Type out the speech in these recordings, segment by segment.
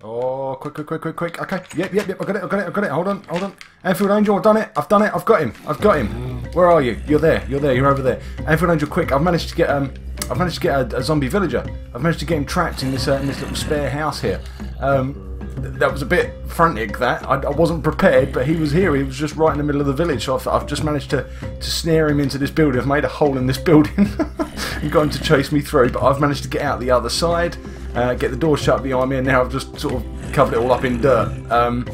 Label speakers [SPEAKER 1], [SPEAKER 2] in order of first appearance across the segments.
[SPEAKER 1] Oh, quick, quick, quick, quick, quick. Okay, yep, yep, yep. I got it, I got it, I got it. Hold on, hold on. Anfield Angel, I've done it. I've done it. I've got him. I've got him. Where are you? You're there. You're there. You're over there. Anfield Angel, quick. I've managed to get um, I've managed to get a, a zombie villager. I've managed to get him trapped in this uh, in this little spare house here. Um, that was a bit frantic. That I, I, wasn't prepared, but he was here. He was just right in the middle of the village. So I've, I've just managed to to snare him into this building. I've made a hole in this building and him to chase me through. But I've managed to get out the other side, uh, get the door shut behind me, and now I've just sort of covered it all up in dirt. Um,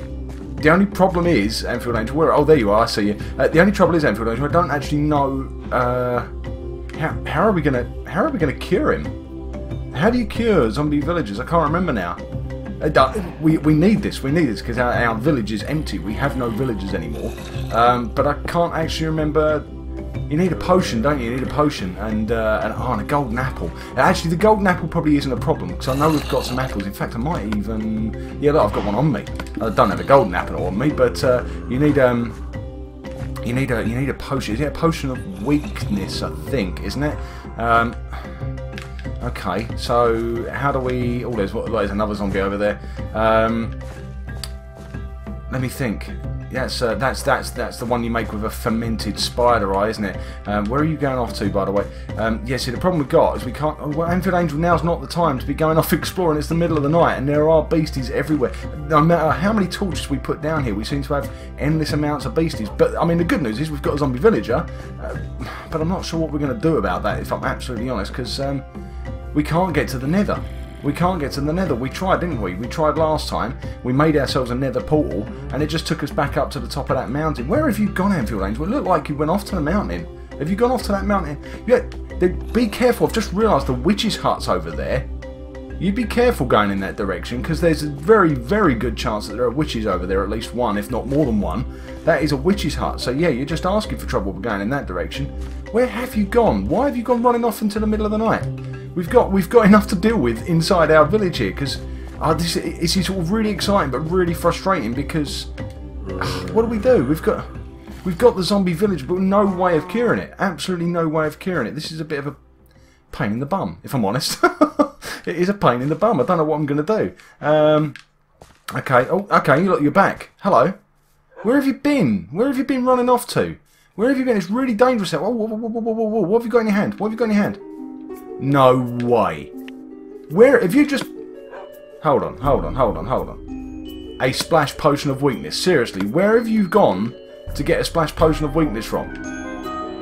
[SPEAKER 1] the only problem is, Anfield Angel, where? Oh, there you are. I see you. Uh, the only trouble is, Anfield Angel, I don't actually know. Uh, how, how are we gonna how are we gonna cure him? How do you cure zombie villagers? I can't remember now. Uh, we, we need this, we need this because our, our village is empty. We have no villagers anymore. Um, but I can't actually remember you need a potion, don't you? You need a potion and, uh, and, oh, and a golden apple. Actually, the golden apple probably isn't a problem because I know we've got some apples. In fact, I might even... Yeah, look, I've got one on me. I don't have a golden apple on me, but uh, you need um, you need a you need a potion. Is it a potion of weakness? I think, isn't it? Um, okay, so how do we? Oh, there's what? there's another zombie over there. Um, let me think. Yes, uh, that's that's that's the one you make with a fermented spider eye, isn't it? Um, where are you going off to, by the way? Um, yeah, see, the problem we've got is we can't. Oh, well, Anfield Angel now's not the time to be going off exploring. It's the middle of the night, and there are beasties everywhere. No matter how many torches we put down here, we seem to have endless amounts of beasties. But I mean, the good news is we've got a zombie villager. Uh, but I'm not sure what we're going to do about that, if I'm absolutely honest, because um, we can't get to the Nether. We can't get to the nether. We tried, didn't we? We tried last time. We made ourselves a nether portal, and it just took us back up to the top of that mountain. Where have you gone, Anfield Angel? It looked like you went off to the mountain. Have you gone off to that mountain? Yeah, be careful. I've just realised the witch's hut's over there. You'd be careful going in that direction because there's a very, very good chance that there are witches over there, at least one, if not more than one. That is a witch's hut. So yeah, you're just asking for trouble going in that direction. Where have you gone? Why have you gone running off into the middle of the night? We've got we've got enough to deal with inside our village here because uh, this, is sort of really exciting but really frustrating because uh, what do we do? We've got we've got the zombie village but no way of curing it. Absolutely no way of curing it. This is a bit of a pain in the bum, if I'm honest. it is a pain in the bum. I don't know what I'm going to do. Um, okay. Oh, okay. You Look, you're back. Hello. Where have you been? Where have you been running off to? Where have you been? It's really dangerous. Whoa, whoa, whoa, whoa, whoa, whoa. What have you got in your hand? What have you got in your hand? No way. Where have you just... Hold on, hold on, hold on, hold on. A splash potion of weakness. Seriously, where have you gone to get a splash potion of weakness from?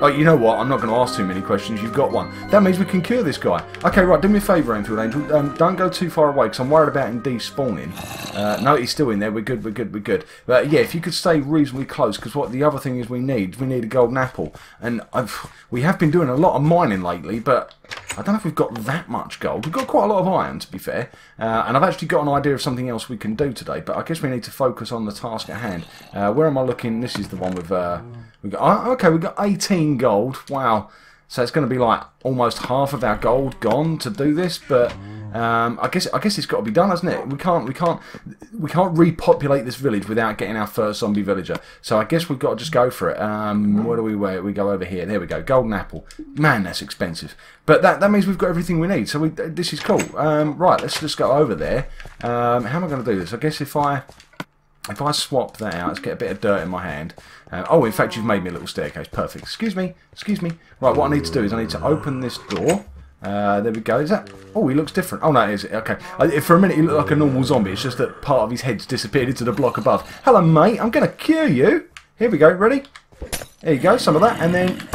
[SPEAKER 1] Oh, you know what? I'm not going to ask too many questions. You've got one. That means we can cure this guy. Okay, right. Do me a favour, Anfield Angel. Um, don't go too far away because I'm worried about him despawning. Uh, no, he's still in there. We're good. We're good. We're good. But yeah, if you could stay reasonably close, because what the other thing is we need, we need a golden apple, and I've we have been doing a lot of mining lately, but I don't know if we've got that much gold. We've got quite a lot of iron, to be fair. Uh, and I've actually got an idea of something else we can do today. But I guess we need to focus on the task at hand. Uh, where am I looking? This is the one with... Uh, we got, oh, okay, we've got 18 gold. Wow. So it's going to be like almost half of our gold gone to do this. But um, I guess I guess it's got to be done, hasn't it? We can't we can't we can't repopulate this village without getting our first zombie villager. So I guess we've got to just go for it. Um, where do we where we go over here? There we go. Golden apple. Man, that's expensive. But that that means we've got everything we need. So we, this is cool. Um, right, let's just go over there. Um, how am I going to do this? I guess if I if I swap that out, let's get a bit of dirt in my hand. Uh, oh, in fact, you've made me a little staircase. Perfect. Excuse me. Excuse me. Right, what I need to do is I need to open this door. Uh, there we go. Is that? Oh, he looks different. Oh no, is it? Okay. For a minute, he looked like a normal zombie. It's just that part of his head's disappeared into the block above. Hello, mate. I'm going to cure you. Here we go. Ready? There you go. Some of that, and then.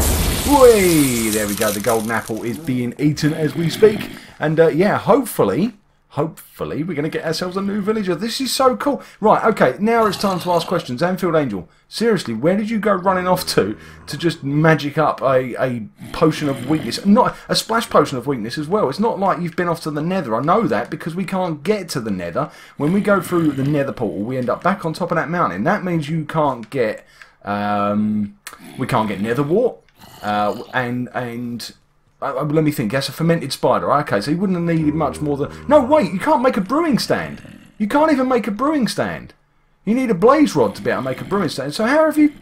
[SPEAKER 1] Whee! There we go. The golden apple is being eaten as we speak. And uh, yeah, hopefully, hopefully, we're going to get ourselves a new villager. This is so cool. Right, okay, now it's time to ask questions. Anfield Angel, seriously, where did you go running off to to just magic up a, a potion of weakness? Not a splash potion of weakness as well. It's not like you've been off to the nether. I know that because we can't get to the nether. When we go through the nether portal, we end up back on top of that mountain. That means you can't get... Um, we can't get nether wart. Uh, and and uh, let me think. That's a fermented spider. Okay, so he wouldn't have needed much more than. No, wait. You can't make a brewing stand. You can't even make a brewing stand. You need a blaze rod to be able to make a brewing stand. So how have you?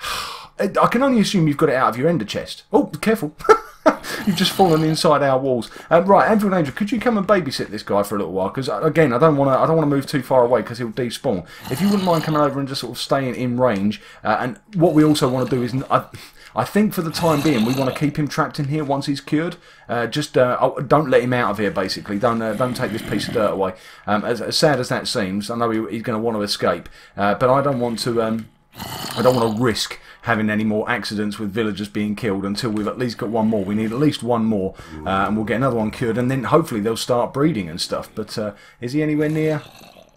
[SPEAKER 1] I can only assume you've got it out of your ender chest. Oh, careful. You've just fallen inside our walls. Um, right, Anfield Angel, could you come and babysit this guy for a little while? Because again, I don't want to. I don't want to move too far away because he'll despawn. If you wouldn't mind coming over and just sort of staying in range. Uh, and what we also want to do is, I, I think for the time being, we want to keep him trapped in here once he's cured. Uh, just uh, oh, don't let him out of here. Basically, don't uh, don't take this piece of dirt away. Um, as, as, sad as that seems, I know he, he's going to want to escape, uh, but I don't want to. Um, I don't want to risk having any more accidents with villagers being killed until we've at least got one more. We need at least one more, uh, and we'll get another one cured, and then hopefully they'll start breeding and stuff. But uh, is he anywhere near?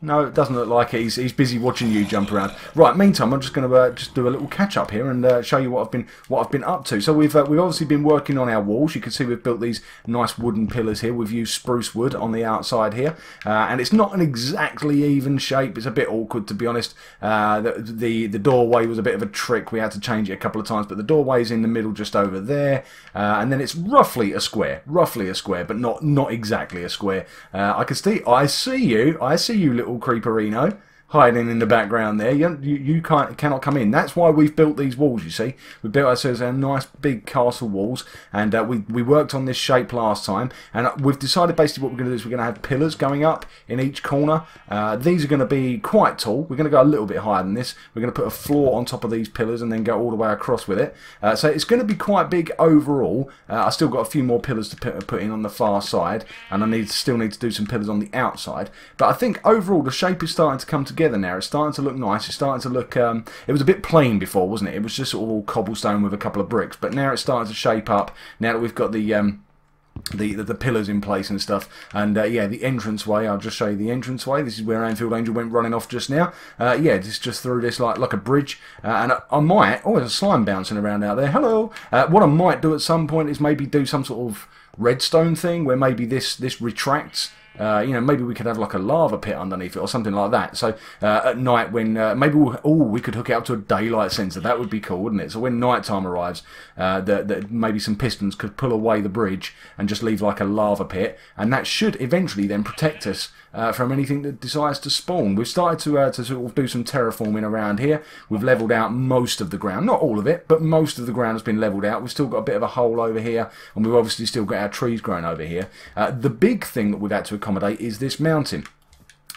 [SPEAKER 1] No, it doesn't look like it. He's, he's busy watching you jump around. Right. Meantime, I'm just going to uh, just do a little catch up here and uh, show you what I've been what I've been up to. So we've uh, we've obviously been working on our walls. You can see we've built these nice wooden pillars here. We've used spruce wood on the outside here, uh, and it's not an exactly even shape. It's a bit awkward to be honest. Uh, the, the, the doorway was a bit of a trick. We had to change it a couple of times, but the doorway is in the middle, just over there, uh, and then it's roughly a square, roughly a square, but not not exactly a square. I can see. I see you. I see you, little creeperino hiding in the background there. You, you, you can't, cannot come in. That's why we've built these walls, you see. We built ourselves a nice big castle walls, and uh, we, we worked on this shape last time, and uh, we've decided basically what we're going to do is we're going to have pillars going up in each corner. Uh, these are going to be quite tall. We're going to go a little bit higher than this. We're going to put a floor on top of these pillars and then go all the way across with it. Uh, so it's going to be quite big overall. Uh, I still got a few more pillars to put, put in on the far side, and I need still need to do some pillars on the outside. But I think overall the shape is starting to come together together now. It's starting to look nice. It's starting to look. Um, it was a bit plain before, wasn't it? It was just sort of all cobblestone with a couple of bricks. But now it's starting to shape up. Now that we've got the um, the, the, the pillars in place and stuff. And uh, yeah, the entranceway. I'll just show you the entranceway. This is where Anfield Angel went running off just now. Uh, yeah, just just through this like like a bridge. Uh, and I, I, might. Oh, there's a slime bouncing around out there. Hello. Uh, what I might do at some point is maybe do some sort of redstone thing where maybe this this retracts uh, you know, maybe we could have like a lava pit underneath it or something like that. So uh, at night, when uh, maybe we'll, oh, we could hook it up to a daylight sensor. That would be cool, wouldn't it? So when night time arrives, uh, that maybe some pistons could pull away the bridge and just leave like a lava pit, and that should eventually then protect us uh, from anything that decides to spawn. We've started to, uh, to sort of do some terraforming around here. We've levelled out most of the ground. Not all of it, but most of the ground has been levelled out. We've still got a bit of a hole over here, and we've obviously still got our trees growing over here. The big thing that we've had to accommodate is this mountain.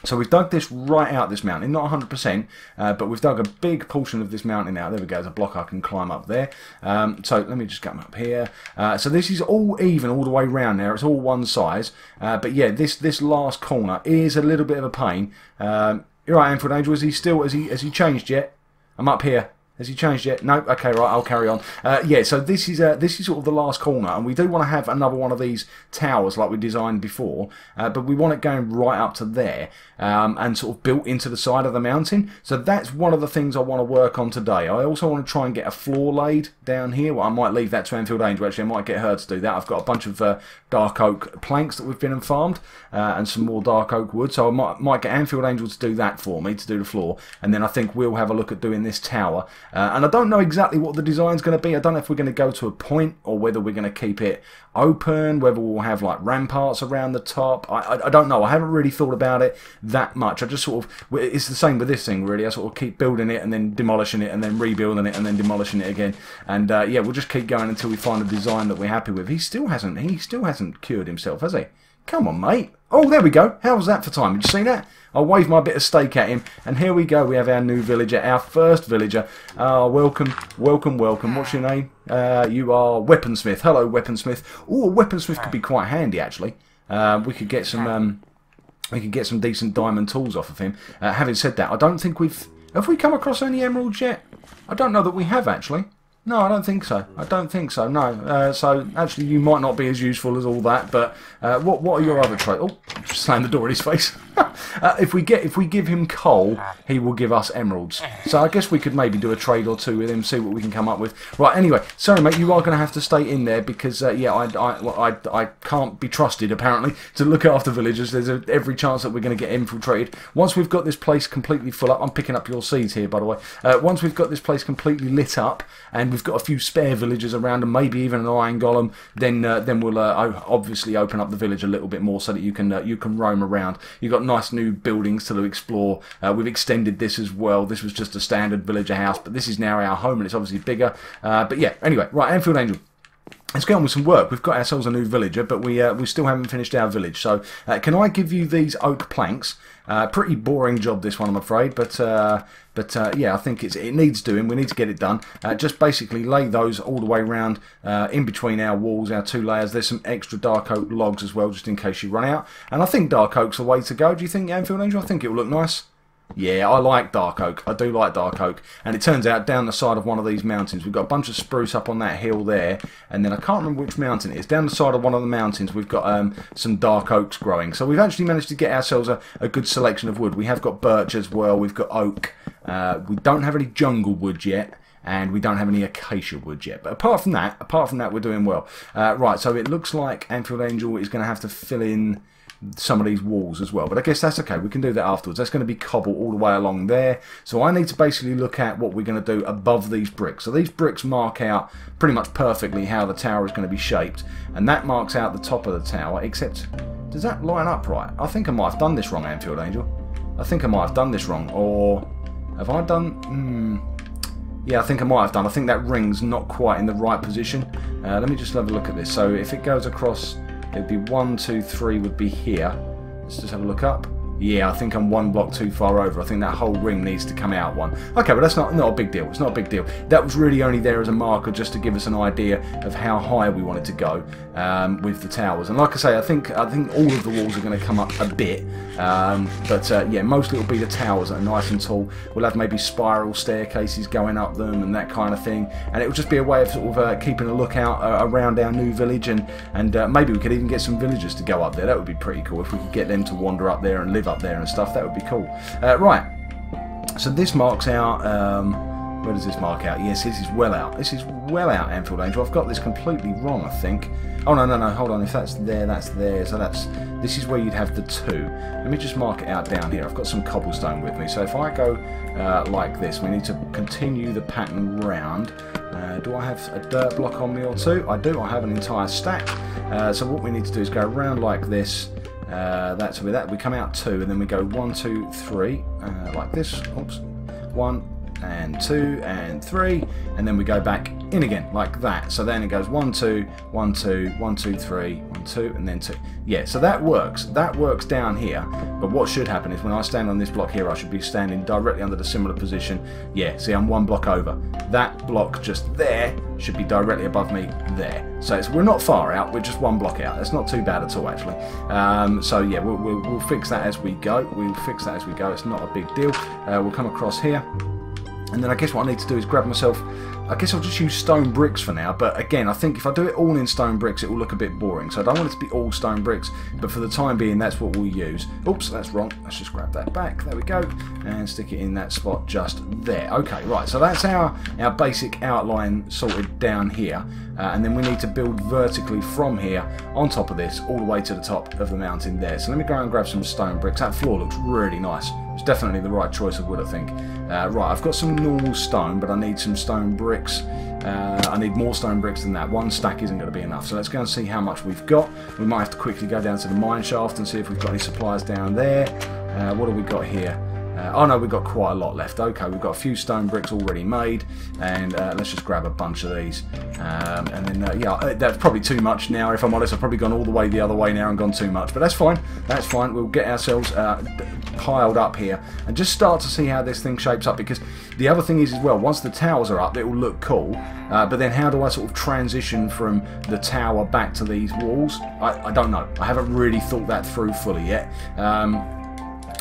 [SPEAKER 1] So we've dug this right out this mountain, not 100%, uh, but we've dug a big portion of this mountain out. There we go, there's a block I can climb up there. Um, so let me just come up here. Uh, so this is all even all the way around now. It's all one size. Uh, but yeah, this this last corner is a little bit of a pain. Um, you're right, Anfield Angel. Is he still, has he, has he changed yet? I'm up here. Has he changed yet? No. Okay, right. I'll carry on. Uh, yeah. So this is uh, this is sort of the last corner, and we do want to have another one of these towers like we designed before, uh, but we want it going right up to there um, and sort of built into the side of the mountain. So that's one of the things I want to work on today. I also want to try and get a floor laid down here. Well, I might leave that to Anfield Angel. Actually, I might get her to do that. I've got a bunch of uh, dark oak planks that we've been and farmed, uh, and some more dark oak wood. So I might might get Anfield Angel to do that for me to do the floor, and then I think we'll have a look at doing this tower. Uh, and I don't know exactly what the design's going to be. I don't know if we're going to go to a point or whether we're going to keep it open, whether we'll have like ramparts around the top. I, I, I, don't know. I haven't really thought about it that much. I just sort of, it's the same with this thing really. I sort of keep building it and then demolishing it and then rebuilding it and then demolishing it again. And uh, yeah, we'll just keep going until we find a design that we're happy with. He still hasn't, he still hasn't cured himself, has he? Come on, mate. Oh, there we go. How was that for time? Did you see that? I wave my bit of steak at him, and here we go. We have our new villager, our first villager. Uh, welcome, welcome, welcome. What's your name? Uh, you are Weaponsmith. Hello, Weaponsmith. Oh, Weaponsmith could be quite handy, actually. Uh, we could get some... Um, we could get some decent diamond tools off of him. Uh, having said that, I don't think we've... Have we come across any emeralds yet? I don't know that we have, actually. No, I don't think so. I don't think so. No. Uh, so actually, you might not be as useful as all that. But uh, what what are your other traits? Oh, slammed the door in his face. uh, if we get if we give him coal, he will give us emeralds. So I guess we could maybe do a trade or two with him, see what we can come up with. Right. Anyway, sorry, mate. You are going to have to stay in there because uh, yeah, I I, I I can't be trusted apparently to look after villagers. There's a, every chance that we're going to get infiltrated. Once we've got this place completely full up, I'm picking up your seeds here, by the way. Uh, once we've got this place completely lit up and we've got a few spare villagers around and maybe even an iron golem, then uh, then we'll uh, obviously open up the village a little bit more so that you can uh, you can roam around. You've got nice new buildings to explore. Uh, we've extended this as well. This was just a standard villager house, but this is now our home and it's obviously bigger. Uh, but yeah, anyway, right, Anfield Angel. Let's get on with some work. We've got ourselves a new villager, but we uh, we still haven't finished our village. So uh, can I give you these oak planks? Uh, pretty boring job this one, I'm afraid, but uh, but uh, yeah, I think it's, it needs doing. We need to get it done. Uh, just basically lay those all the way around in between our walls, our two layers. There's some extra dark oak logs as well, just in case you run out. And I think dark oak's the way to go. Do you think, Anfield Angel? I think it will look nice. Yeah, I like dark oak. I do like dark oak. And it turns out down the side of one of these mountains, we've got a bunch of spruce up on that hill there. And then I can't remember which mountain it is. Down the side of one of the mountains, we've got um, some dark oaks growing. So we've actually managed to get ourselves a, a good selection of wood. We have got birch as well. We've got oak. Uh, we don't have any jungle wood yet and we don't have any acacia wood yet. But apart from that, apart from that, we're doing well. Uh, right, so it looks like Anfield Angel is going to have to fill in some of these walls as well. But I guess that's okay. We can do that afterwards. That's going to be cobble all the way along there. So I need to basically look at what we're going to do above these bricks. So these bricks mark out pretty much perfectly how the tower is going to be shaped. And that marks out the top of the tower, except does that line up right? I think I might have done this wrong, Anfield Angel. I think I might have done this wrong. Or have I done... Hmm... Yeah, I think I might have done. I think that ring's not quite in the right position. Uh, let me just have a look at this. So if it goes across It'd be one, two, three would be here. Let's just have a look up. Yeah, I think I'm one block too far over. I think that whole ring needs to come out one. Okay, but that's not, not a big deal. It's not a big deal. That was really only there as a marker just to give us an idea of how high we wanted to go um, with the towers. And like I say, I think I think all of the walls are going to come up a bit. Um, but uh, yeah, mostly it'll be the towers that are nice and tall. We'll have maybe spiral staircases going up them and that kind of thing. And it will just be a way of sort of uh, keeping a lookout uh, around our new village. And, and uh, maybe we could even get some villagers to go up there. That would be pretty cool if we could get them to wander up there and live up there and stuff. That would be cool. Uh, right. So this marks out. Um, where does this mark out? Yes, this is well out. This is well out, Anfield Angel. I've got this completely wrong, I think. Oh, no, no, no, hold on. If that's there, that's there. So that's... This is where you'd have the two. Let me just mark it out down here. I've got some cobblestone with me. So if I go uh, like this, we need to continue the pattern round. Uh, do I have a dirt block on me or two? I do. I have an entire stack. Uh, so what we need to do is go around like this. Uh, that's with that. We come out two, and then we go one, two, three, uh, like this. Oops. One, and two and three and then we go back in again like that. So then it goes one two one two one two three one two and then two. Yeah so that works. That works down here. But what should happen is when I stand on this block here I should be standing directly under the similar position. Yeah see I'm one block over. That block just there should be directly above me there. So we're not far out. We're just one block out. It's not too bad at all actually. Um, so yeah we'll, we'll, we'll, fix that as we go. We'll fix that as we go. It's not a big deal. Uh, we'll come across here and then I guess what I need to do is grab myself I guess I'll just use stone bricks for now, but again, I think if I do it all in stone bricks, it will look a bit boring. So I don't want it to be all stone bricks, but for the time being, that's what we'll use. Oops, that's wrong. Let's just grab that back. There we go. And stick it in that spot just there. Okay, right, so that's our, our basic outline sorted down here. Uh, and then we need to build vertically from here on top of this all the way to the top of the mountain there. So let me go and grab some stone bricks. That floor looks really nice. It's definitely the right choice of wood, I think. Uh, right, I've got some normal stone, but I need some stone bricks. Uh, I need more stone bricks than that. One stack isn't going to be enough. So let's go and see how much we've got. We might have to quickly go down to the mine shaft and see if we've got any supplies down there. Uh, what have we got here? Uh, oh no, we've got quite a lot left. Okay, we've got a few stone bricks already made, and uh, let's just grab a bunch of these. Um, and then, uh, yeah, uh, that's probably too much now. If I'm honest, I've probably gone all the way the other way now and gone too much. But that's fine. That's fine. We'll get ourselves uh, piled up here and just start to see how this thing shapes up. Because the other thing is as well, once the towers are up, it will look cool. Uh, but then how do I sort of transition from the tower back to these walls? I, I don't know. I haven't really thought that through fully yet. Um,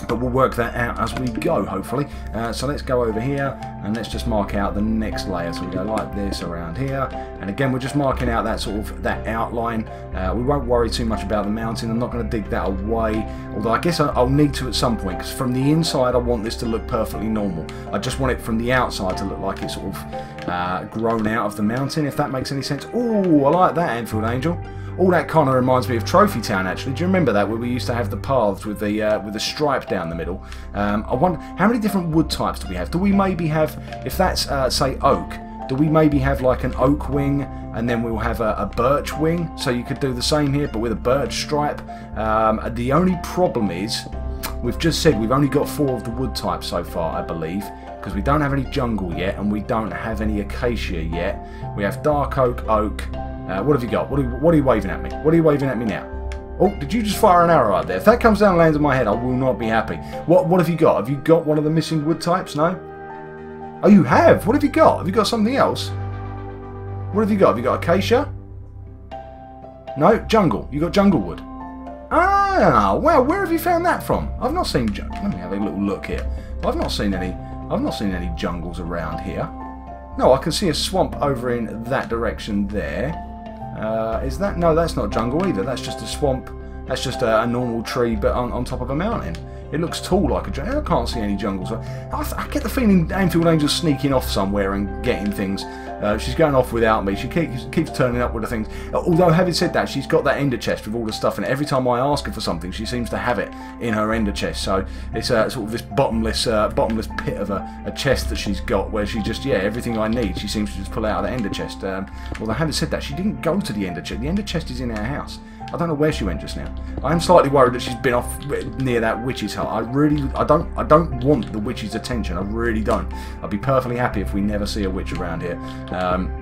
[SPEAKER 1] but we'll work that out as we go hopefully. Uh, so let's go over here and let's just mark out the next layer. So we go like this around here and again we're just marking out that sort of that outline. Uh, we won't worry too much about the mountain. I'm not going to dig that away although I guess I'll need to at some point because from the inside I want this to look perfectly normal. I just want it from the outside to look like it's sort of uh, grown out of the mountain if that makes any sense. Oh I like that Anfield Angel all that kind of reminds me of Trophy Town, actually. Do you remember that, where we used to have the paths with the uh, with the stripe down the middle? Um, I wonder, how many different wood types do we have? Do we maybe have, if that's, uh, say, oak, do we maybe have like an oak wing and then we'll have a, a, birch wing? So you could do the same here, but with a birch stripe. Um, the only problem is, we've just said we've only got four of the wood types so far, I believe because we don't have any jungle yet and we don't have any acacia yet. We have dark oak, oak, Uh, what have you got? What are, what are you waving at me? What are you waving at me now? Oh, did you just fire an arrow out there? If that comes down and lands on my head, I will not be happy. What What have you got? Have you got one of the missing wood types? No? Oh, you have? What have you got? Have you got something else? What have you got? Have you got acacia? No? Jungle. You got jungle wood. Ah, well, where have you found that from? I've not seen... Let me have a little look here. I've not seen any... I've not seen any jungles around here. No, I can see a swamp over in that direction there. Uh, is that... No, that's not jungle either. That's just a swamp. That's just a, a normal tree, but on, on top of a mountain. It looks tall like a jungle. I can't see any jungles. I, I, get the feeling Anfield Angel's sneaking off somewhere and getting things. Uh, she's going off without me. She keeps, keeps turning up with the things. Although, having said that, she's got that ender chest with all the stuff and. Every time I ask her for something, she seems to have it in her ender chest. So it's sort of this bottomless, uh, bottomless pit of a, a, chest that she's got, where she just, yeah, everything I need, she seems to just pull out of the ender chest. Um, although, having said that, she didn't go to the ender chest. The ender chest is in our house. I don't know where she went just now. I am slightly worried that she's been off near that witch's hut. I really, I don't, I don't want the witch's attention. I really don't. I'd be perfectly happy if we never see a witch around here. Um,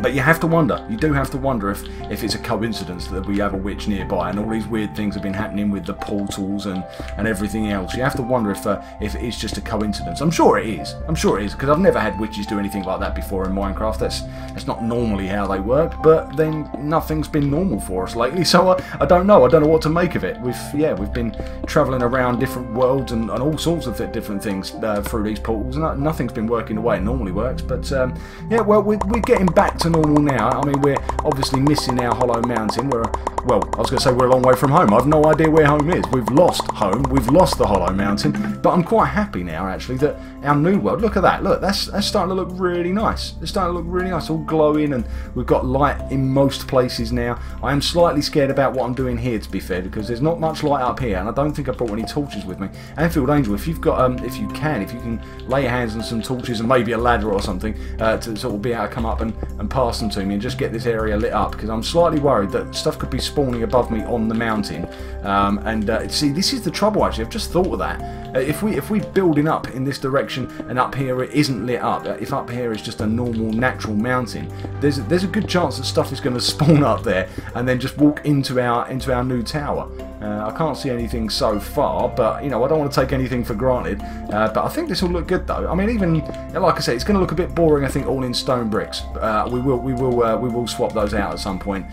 [SPEAKER 1] but you have to wonder, you do have to wonder if, if it's a coincidence that we have a witch nearby and all these weird things have been happening with the portals and, and everything else. You have to wonder if uh, if it is just a coincidence. I'm sure it is. I'm sure it is because I've never had witches do anything like that before in Minecraft. That's that's not normally how they work. But then nothing's been normal for us lately, so I, I don't know. I don't know what to make of it. We've yeah we've been travelling around different worlds and, and all sorts of different things uh, through these portals, and nothing's been working the way it normally works. But um, yeah, well we're, we're getting back to normal now. I mean, we're obviously missing our Hollow Mountain. We're, well, I was going to say we're a long way from home. I've no idea where home is. We've lost home. We've lost the Hollow Mountain. But I'm quite happy now, actually, that our new world, look at that. Look, that's, that's starting to look really nice. It's starting to look really nice, all glowing, and we've got light in most places now. I am slightly scared about what I'm doing here, to be fair, because there's not much light up here, and I don't think I brought any torches with me. Anfield Angel, if you've got, um, if you can, if you can lay your hands on some torches and maybe a ladder or something uh, to sort of be able to come up and, and pass them to me and just get this area lit up because I'm slightly worried that stuff could be spawning above me on the mountain. Um, and uh, see, this is the trouble actually. I've just thought of that. Uh, if we if we're building up in this direction and up here it isn't lit up, uh, if up here is just a normal natural mountain, there's a, there's a good chance that stuff is going to spawn up there and then just walk into our into our new tower. Uh, I can't see anything so far, but you know I don't want to take anything for granted. Uh, but I think this will look good though. I mean, even like I said, it's going to look a bit boring. I think all in stone bricks. Uh, we will we will uh, we will swap those out at some point.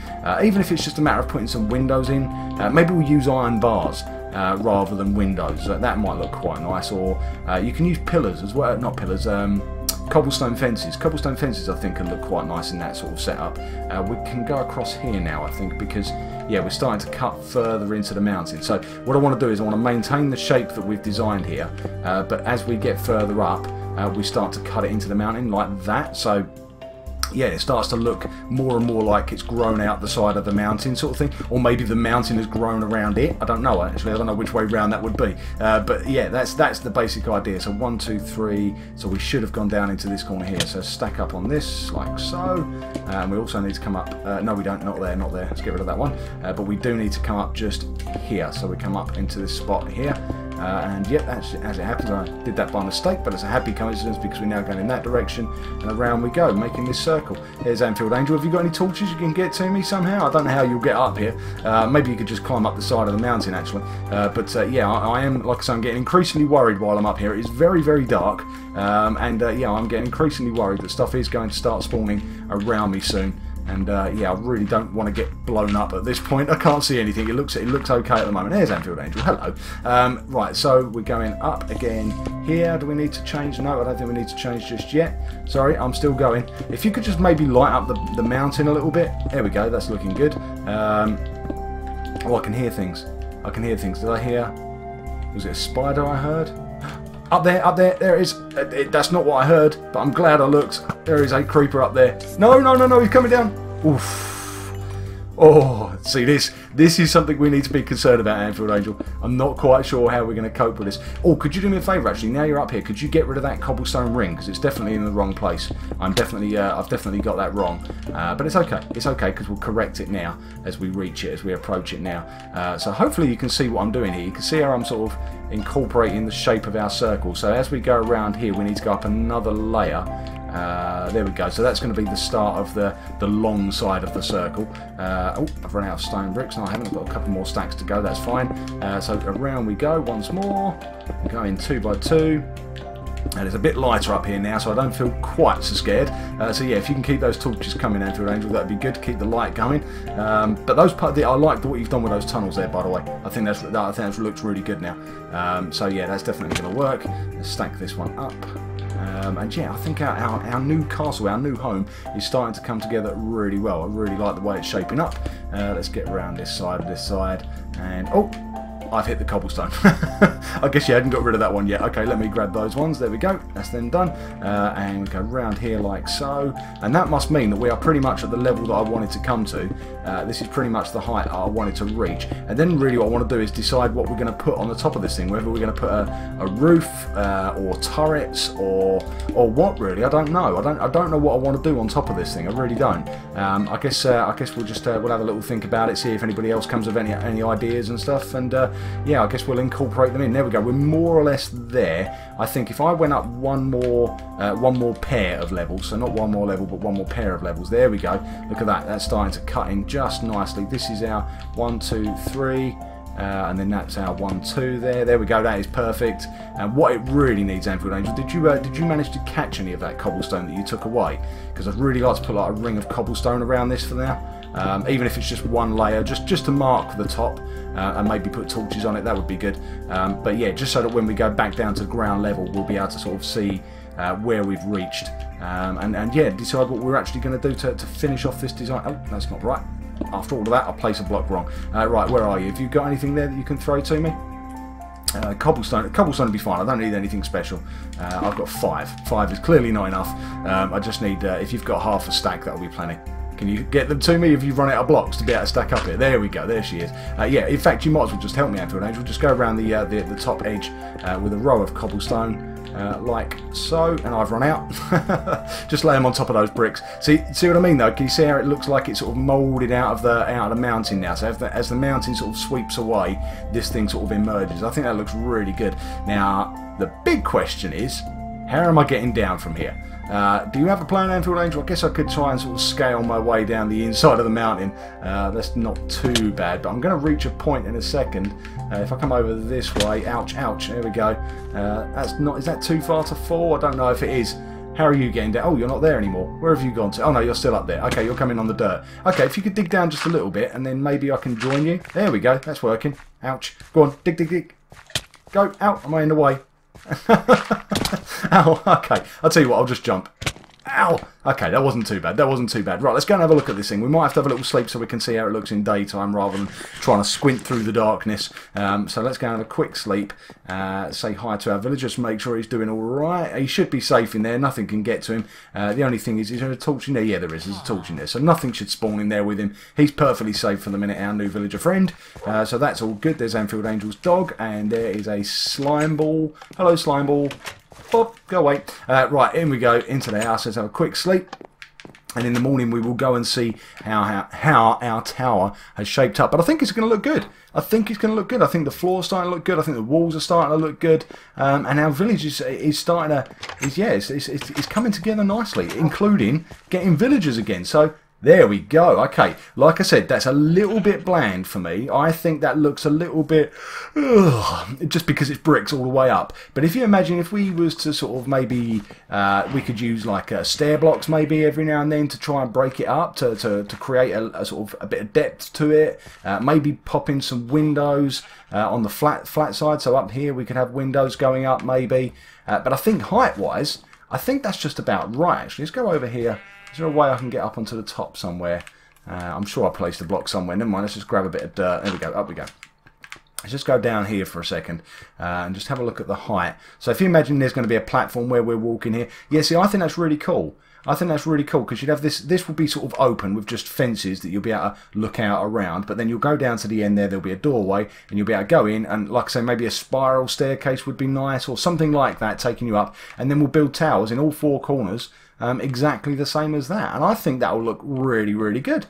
[SPEAKER 1] Even if it's just a matter of putting some windows in. Maybe we'll use iron bars. Rather than windows, that might look quite nice. Or you can use pillars as well, not pillars, um, cobblestone fences. Cobblestone fences, I think, can look quite nice in that sort of setup. Uh, we can go across here now, I think, because yeah, we're starting to cut further into the mountain. So what I want to do is I want to maintain the shape that we've designed here, uh, but as we get further up, uh, we start to cut it into the mountain like that. So yeah, it starts to look more and more like it's grown out the side of the mountain sort of thing. Or maybe the mountain has grown around it. I don't know actually. I don't know which way round that would be. Uh, but yeah, that's that's the basic idea. So one, two, three. So we should have gone down into this corner here. So stack up on this like so. And we also need to come up. Uh, no, we don't. Not there. Not there. Let's get rid of that one. Uh, but we do need to come up just here. So we come up into this spot here. Uh, and yep, as, as it happens, I did that by mistake, but it's a happy coincidence because we're now going in that direction, and around we go, making this circle. Here's Anfield Angel. Have you got any torches you can get to me somehow? I don't know how you'll get up here. Uh, maybe you could just climb up the side of the mountain, actually. Uh, but uh, yeah, I, I, am, like I say, I'm getting increasingly worried while I'm up here. It is very, very dark, um, and uh, yeah, I'm getting increasingly worried that stuff is going to start spawning around me soon. And uh, yeah, I really don't want to get blown up at this point. I can't see anything. It looks it looks okay at the moment. There's Anfield Angel. Hello. Um, right, so we're going up again here. Do we need to change? No, I don't think we need to change just yet. Sorry, I'm still going. If you could just maybe light up the, the mountain a little bit. There we go. That's looking good. Um, oh, I can hear things. I can hear things. Did I hear? Was it a spider I heard? Up there, up there, there is. It, it, that's not what I heard, but I'm glad I looked. There is a creeper up there. No, no, no, no, he's coming down. Oof. Oh, see this. This is something we need to be concerned about, Anfield Angel. I'm not quite sure how we're going to cope with this. Oh, could you do me a favour, actually? Now you're up here, could you get rid of that cobblestone ring? Because it's definitely in the wrong place. I'm definitely, uh, I've definitely got that wrong. Uh, but it's okay. It's okay, because we'll correct it now as we reach it, as we approach it now. Uh, so hopefully you can see what I'm doing here. You can see how I'm sort of incorporating the shape of our circle. So as we go around here, we need to go up another layer Uh, there we go. So that's going to be the start of the, the long side of the circle. Uh, oh, I've run out of stone bricks. No, I haven't. I've got a couple more stacks to go. That's fine. Uh, so around we go once more. Going two by two and it's a bit lighter up here now so I don't feel quite so scared uh, so yeah if you can keep those torches coming Anfield Angel that'd be good to keep the light going um, but those part I like what you've done with those tunnels there by the way I think that's that, I think that looks really good now um, so yeah that's definitely going to work let's stack this one up um, and yeah, I think our, our, our, new castle, our new home, is starting to come together really well. I really like the way it's shaping up. Uh, let's get around this side of this side. And, oh, I've hit the cobblestone. I guess you hadn't got rid of that one yet. Okay, let me grab those ones. There we go. That's then done. Uh, and we go round here like so. And that must mean that we are pretty much at the level that I wanted to come to. Uh, this is pretty much the height I wanted to reach. And then really what I want to do is decide what we're going to put on the top of this thing. Whether we're going to put a, a roof uh, or turrets or or what really. I don't know. I don't I don't know what I want to do on top of this thing. I really don't. Um, I guess uh, I guess we'll just uh, we'll have a little think about it. See if anybody else comes with any any ideas and stuff. And uh, yeah, I guess we'll incorporate them in. There we go. We're more or less there. I think if I went up one more, uh, one more pair of levels, so not one more level, but one more pair of levels. There we go. Look at that. That's starting to cut in just nicely. This is our one, two, three. Uh, and then that's our one two there there we go that is perfect and what it really needs Anfield Angel did you uh, did you manage to catch any of that cobblestone that you took away because I'd really like to put like a ring of cobblestone around this for now um, even if it's just one layer, just, just to mark the top uh, and maybe put torches on it, that would be good. Um, but yeah, just so that when we go back down to ground level, we'll be able to sort of see uh, where we've reached. Um, and, and yeah, decide what we're actually going to do to, finish off this design. Oh, that's not right. After all of that, I place a block wrong. Uh, right, where are you? Have you got anything there that you can throw to me? Uh, cobblestone, cobblestone would be fine. I don't need anything special. Uh, I've got five. Five is clearly not enough. Um, I just need, uh, if you've got half a stack, that'll be plenty. Can you get them to me if you've run out of blocks to be able to stack up here? There we go. There she is. Uh, yeah, in fact, you might as well just help me, Anfield Angel. Just go around the uh, the, the, top edge uh, with a row of cobblestone, uh, like so. And I've run out. just lay them on top of those bricks. See, see what I mean, though? Can you see how it looks like it's sort of moulded out of the out of the mountain now? So the, as the mountain sort of sweeps away, this thing sort of emerges. I think that looks really good. Now, the big question is, how am I getting down from here? Uh, do you have a plan, Anfield Angel? I guess I could try and sort of scale my way down the inside of the mountain. Uh, that's not too bad, but I'm going to reach a point in a second. Uh, if I come over this way, ouch, ouch, there we go. Uh, that's not, is that too far to fall? I don't know if it is. How are you getting down? Oh, you're not there anymore. Where have you gone to? Oh no, you're still up there. Okay, you're coming on the dirt. Okay, if you could dig down just a little bit and then maybe I can join you. There we go, that's working. Ouch. Go on, dig, dig, dig. Go, out, am I in the way? Ow, okay. I'll tell you what, I'll just jump. Ow! Okay, that wasn't too bad. That wasn't too bad. Right, let's go and have a look at this thing. We might have to have a little sleep so we can see how it looks in daytime rather than trying to squint through the darkness. Um, so let's go and have a quick sleep. Uh, say hi to our villager, just make sure he's doing all right. He should be safe in there. Nothing can get to him. Uh, the only thing is, is there a torch in there? Yeah, there is. There's a torch in there. So nothing should spawn in there with him. He's perfectly safe for the minute, our new villager friend. Uh, so that's all good. There's Anfield Angel's dog, and there is a slime ball. Hello, slime ball. Bob, go away. Uh, right, in we go into the house. Let's have a quick sleep. And in the morning we will go and see how, how, how our tower has shaped up. But I think it's going to look good. I think it's going to look good. I think the floor's starting to look good. I think the walls are starting to look good. Um, and our village is, is starting to, is, yeah, it's, it's, it's coming together nicely, including getting villagers again. So there we go. Okay, like I said, that's a little bit bland for me. I think that looks a little bit, ugh, just because it's bricks all the way up. But if you imagine if we was to sort of maybe, uh, we could use like uh, stair blocks maybe every now and then to try and break it up, to, to, to create a, a sort of a bit of depth to it. Uh, maybe pop in some windows uh, on the flat, flat side. So up here we could have windows going up maybe. Uh, but I think height-wise, I think that's just about right actually. Let's go over here is there a way I can get up onto the top somewhere? Uh, I'm sure I placed the block somewhere. Never mind, let's just grab a bit of dirt. There we go, up we go. Let's just go down here for a second uh, and just have a look at the height. So if you imagine there's going to be a platform where we're walking here. Yeah, see, I think that's really cool. I think that's really cool because you'd have this, this will be sort of open with just fences that you'll be able to look out around, but then you'll go down to the end there, there'll be a doorway, and you'll be able to go in, and like I say, maybe a spiral staircase would be nice, or something like that, taking you up, and then we'll build towers in all four corners, um, exactly the same as that. And I think that will look really, really good.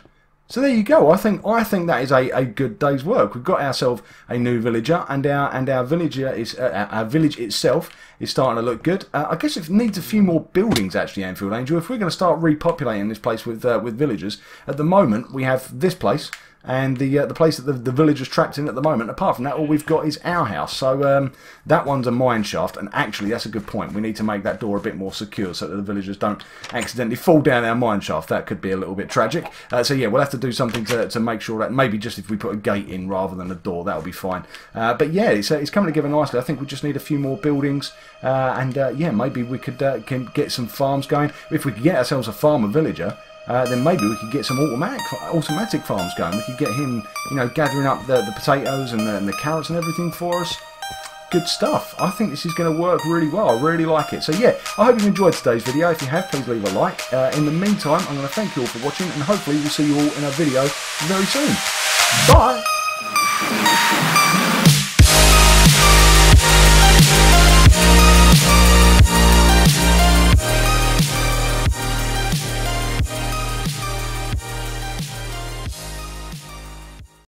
[SPEAKER 1] So there you go. I think I think that is a, a good day's work. We've got ourselves a new villager, and our and our villager is uh, our village itself is starting to look good. Uh, I guess it needs a few more buildings actually, Anfield Angel. If we're going to start repopulating this place with uh, with villagers, at the moment we have this place and the uh, the place that the, the villagers trapped in at the moment. Apart from that, all we've got is our house. So um, that one's a mine shaft, and actually that's a good point. We need to make that door a bit more secure so that the villagers don't accidentally fall down our mine shaft. That could be a little bit tragic. Uh, so yeah, we'll have to do something to, to make sure that maybe just if we put a gate in rather than a door, that'll be fine. Uh, but yeah, it's, uh, it's coming together nicely. I think we just need a few more buildings, uh, and uh, yeah, maybe we could can get some farms going. If we could get ourselves a farmer villager, uh, then maybe we could get some automatic automatic farms going. We could get him, you know, gathering up the, the potatoes and the, and the carrots and everything for us. Good stuff. I think this is going to work really well. I really like it. So yeah, I hope you enjoyed today's video. If you have, please leave a like. Uh, in the meantime, I'm going to thank you all for watching and hopefully we'll see you all in a video very soon. Bye!